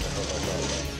Oh my god.